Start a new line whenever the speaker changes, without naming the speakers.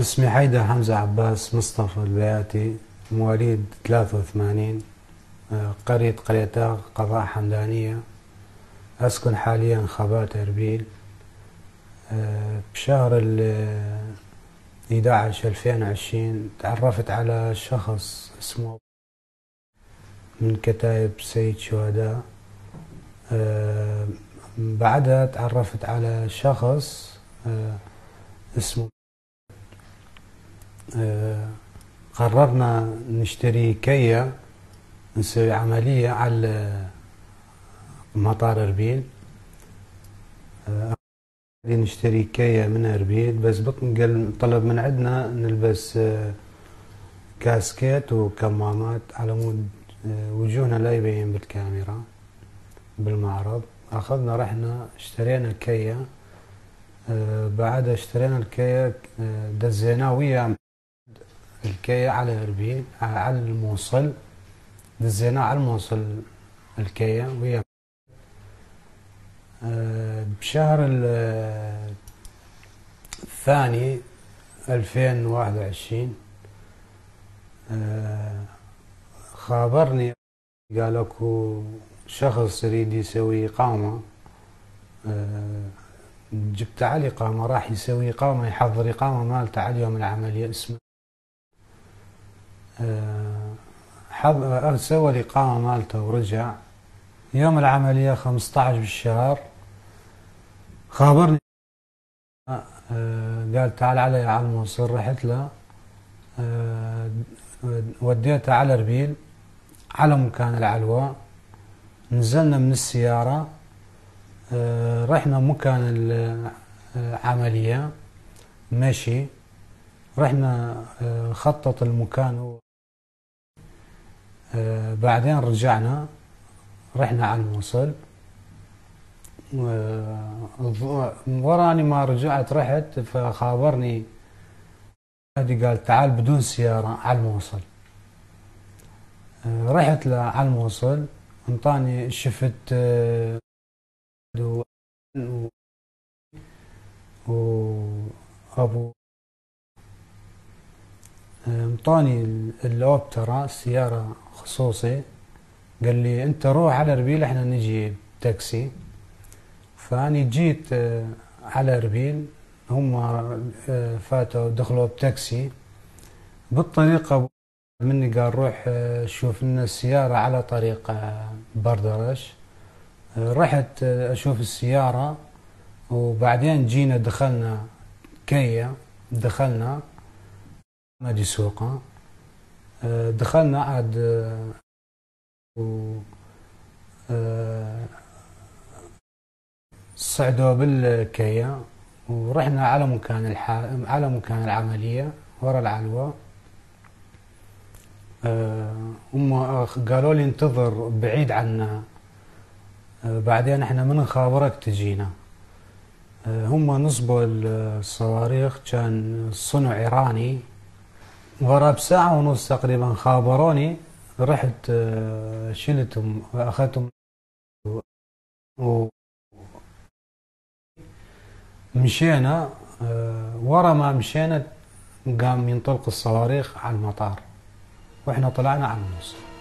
اسمي حيدر حمزة عباس مصطفى البياتي مواليد 83 آه، قرية قريتاغ قضاء حمدانية. أسكن حاليا خبات أربيل آه، بشهر ال 11 2020 تعرفت على شخص اسمه من كتائب سيد شهداء. آه، بعدها تعرفت على شخص اسمه قررنا نشتري كيا نسوي عملية على مطار أربيل. آه، نشتري كيا من أربيل بس قال طلب من عندنا نلبس آه، كاسكيت وكمامات على مود وجوهنا لا يبين بالكاميرا بالمعرض. أخذنا رحنا اشترينا كيا. بعدها اشترينا الكيا دزيناه ويا الكي على اربيل على الموصل دزيناه على الموصل الكيا ويا. آه، بشهر الثاني 2021 آه، خابرني قال أكو شخص يريد يسوي إقامة آه، جبت علي إقامة راح يسوي إقامة يحضر إقامة مالته على يوم العملية اسمه حض سوى الإقامة مالته ورجع. يوم العملية 15 بالشهر خابرني آه، قال تعال علي على الموصل رحت له آه، وديته على ربيل على مكان العلوى نزلنا من السيارة آه، رحنا مكان العملية مشي. رحنا خطط المكان هو آه، بعدين رجعنا رحنا على الموصل. وراني ما رجعت رحت فخابرني هادي قال تعال بدون سيارة على الموصل. آه، رحت على الموصل انطاني شفت آه، وابو انطاني الأوبترا سيارة خصوصي. قال لي أنت روح على اربيل إحنا نجي تاكسي فأني جيت آه، على اربيل هم آه، فاتوا دخلوا بتاكسي. بالطريقة مني قال روح آه، شوف لنا السيارة على طريق بردرش. رحت أشوف السيارة. وبعدين جينا دخلنا كيا دخلنا. نادي سوقة آه، دخلنا عاد آه، و آه، صعدوا بالكيا ورحنا على مكان الح... على مكان العملية ورا العلوة. هم قالوا لي انتظر بعيد عنا. بعدين إحنا من نخابرك تجينا. هم نصبوا الصواريخ كان صنع إيراني. ورا بساعة ونص تقريبا. خابروني رحت آه، شلتهم واخذتهم و مشينا آه، ورا ما مشينا قام ينطلق الصواريخ على المطار. وإحنا طلعنا على النص.